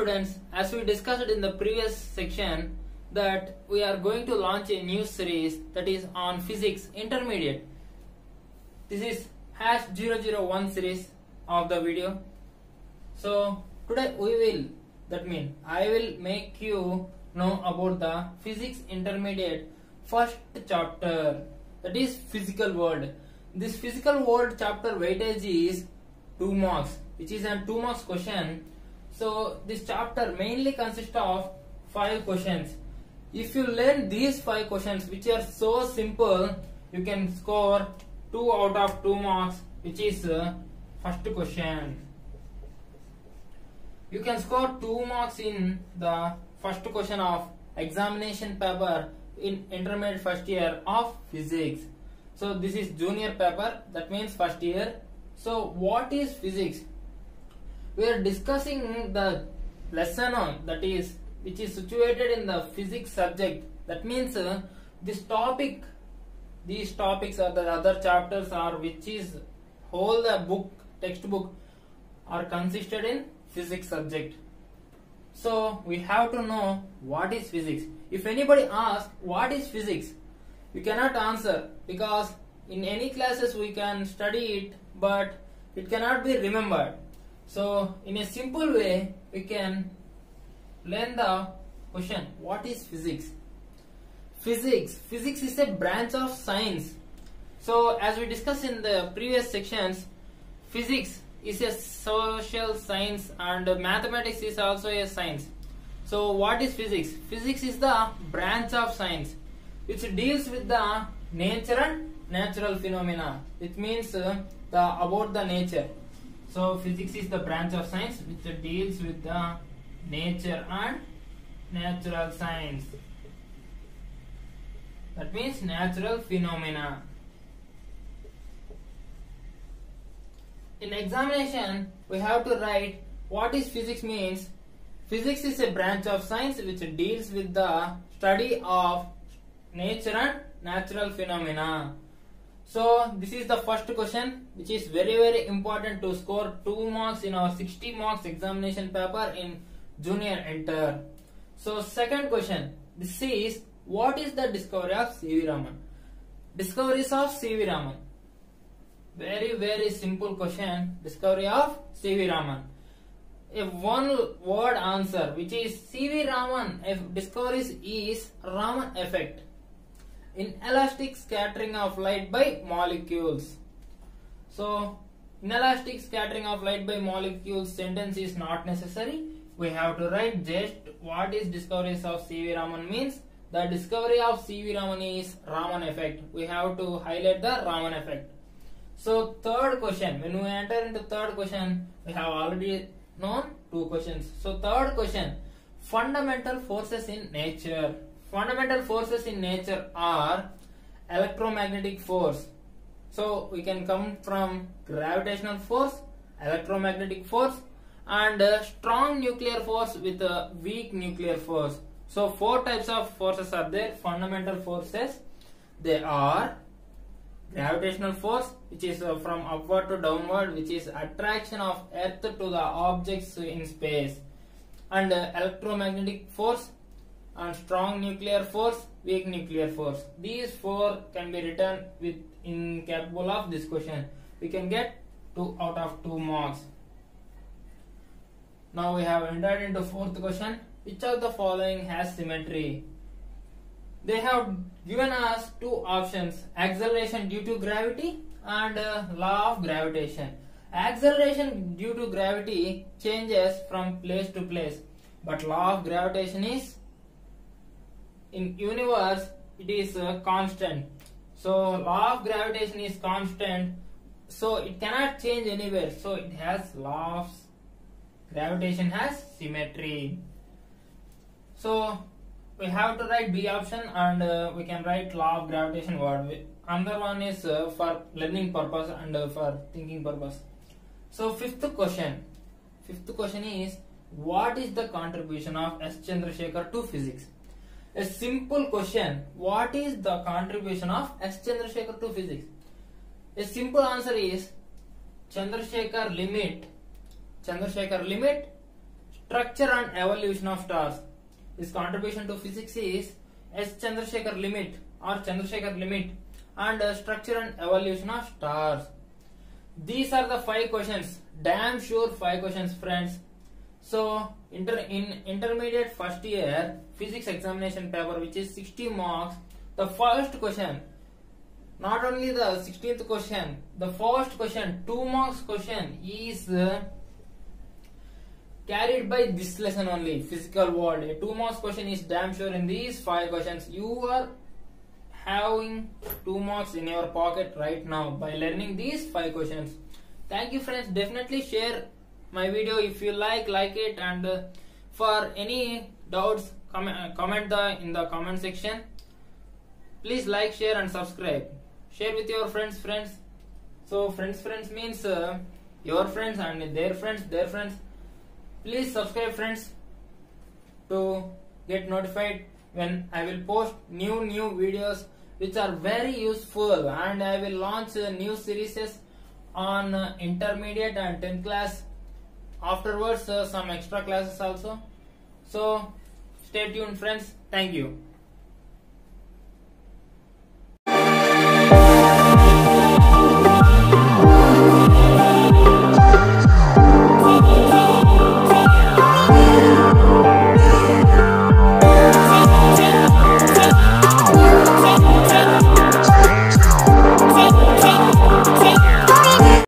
students, as we discussed in the previous section, that we are going to launch a new series that is on physics intermediate. This is hash 001 series of the video. So today we will, that means I will make you know about the physics intermediate first chapter that is physical world. This physical world chapter weightage is 2 marks which is a 2 marks question. So this chapter mainly consists of 5 questions. If you learn these 5 questions which are so simple you can score 2 out of 2 marks which is uh, first question. You can score 2 marks in the first question of examination paper in intermediate first year of physics. So this is junior paper that means first year. So what is physics? We are discussing the lesson on that is which is situated in the physics subject. That means uh, this topic, these topics or the other chapters are which is whole the book textbook are consisted in physics subject. So we have to know what is physics. If anybody asks what is physics, you cannot answer because in any classes we can study it but it cannot be remembered. So in a simple way we can learn the question what is physics? Physics. Physics is a branch of science. So as we discussed in the previous sections, physics is a social science and mathematics is also a science. So what is physics? Physics is the branch of science which deals with the nature and natural phenomena. It means uh, the about the nature. So physics is the branch of science which deals with the nature and natural science. That means natural phenomena. In examination, we have to write what is physics means. Physics is a branch of science which deals with the study of nature and natural phenomena. So this is the first question which is very very important to score 2 marks in our 60 marks examination paper in junior enter. So second question this is what is the discovery of C.V. Raman? Discoveries of C.V. Raman. Very very simple question discovery of C.V. Raman. A one word answer which is C.V. Raman if discoveries is Raman effect inelastic scattering of light by molecules. So, inelastic scattering of light by molecules sentence is not necessary. We have to write just what is discoveries of C.V. Raman means. The discovery of C.V. Raman is Raman effect. We have to highlight the Raman effect. So, third question. When we enter into third question, we have already known two questions. So, third question. Fundamental forces in nature fundamental forces in nature are electromagnetic force. So we can come from gravitational force electromagnetic force and uh, strong nuclear force with a weak nuclear force. So four types of forces are there. Fundamental forces they are gravitational force which is uh, from upward to downward which is attraction of earth to the objects in space and uh, electromagnetic force and strong nuclear force, weak nuclear force. These four can be written with in capable of this question. We can get 2 out of 2 marks. Now we have entered into fourth question. Which of the following has symmetry? They have given us two options acceleration due to gravity and uh, law of gravitation. Acceleration due to gravity changes from place to place, but law of gravitation is in universe it is uh, constant. So law of gravitation is constant. So it cannot change anywhere. So it has law of gravitation has symmetry. So we have to write b option and uh, we can write law of gravitation word. Another one is uh, for learning purpose and uh, for thinking purpose. So fifth question. Fifth question is what is the contribution of s. Chandrasekhar to physics a simple question what is the contribution of s chandrasekhar to physics a simple answer is chandrasekhar limit chandrasekhar limit structure and evolution of stars. His contribution to physics is S. Chandrasekhar limit or Chandrasekhar limit and uh, structure and evolution of stars. These are the five questions. Damn sure five questions, friends. So, inter in intermediate first year physics examination paper, which is 60 marks, the first question, not only the 16th question, the first question, 2 marks question is uh, carried by this lesson only, physical world. A 2 marks question is damn sure in these 5 questions. You are having 2 marks in your pocket right now by learning these 5 questions. Thank you friends. Definitely share my video. If you like like it. And uh, for any doubts comment, uh, comment the in the comment section. Please like share and subscribe. Share with your friends friends. So friends friends means uh, your friends and their friends their friends. Please subscribe friends to get notified when i will post new new videos which are very useful. And i will launch uh, new series on uh, intermediate and 10th class afterwards uh, some extra classes also. So stay tuned friends. Thank you